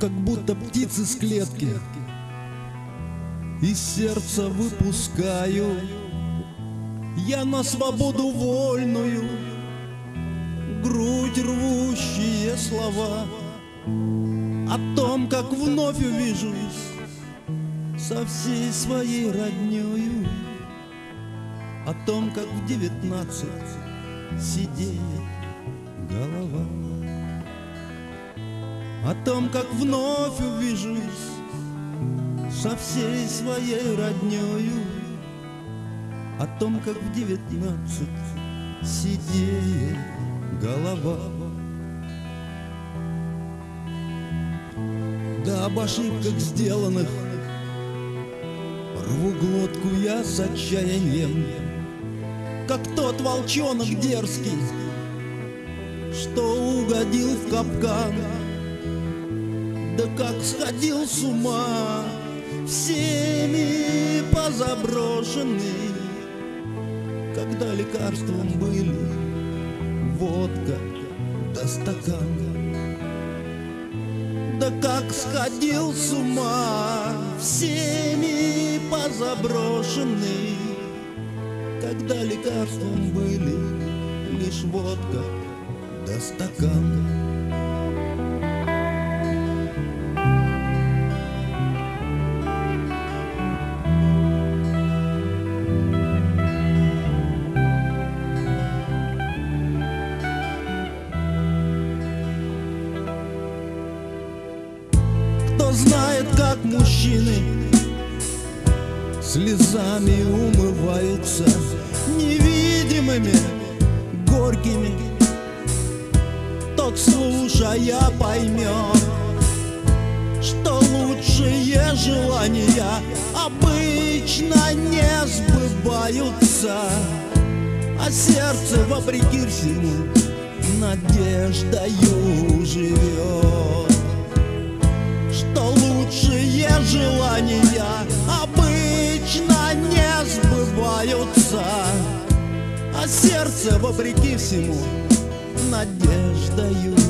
Как будто птицы с клетки Из сердца выпускаю. Я на свободу вольную грудь рвущие слова о том, как вновь увижусь со всей своей роднёю, о том, как в девятнадцать сидеет голова, о том, как вновь увижусь со всей своей роднёю, о том, как в девятнадцать сидеет голова. Да об ошибках сделанных Рву глотку я с отчаянием Как тот волчонок дерзкий Что угодил в капкан Да как сходил с ума Всеми позаброшенный Когда лекарством были Водка да стакан да как сходил с ума Всеми позаброшенный Когда лекарством были Лишь водка да стакан Знает, как мужчины Слезами умываются Невидимыми, горькими. Тот, слушая, поймет Что лучшие желания Обычно не сбываются А сердце, вопреки всему Надеждою живет что лучшие желания обычно не сбываются, а сердце, вопреки всему, надеждою живет.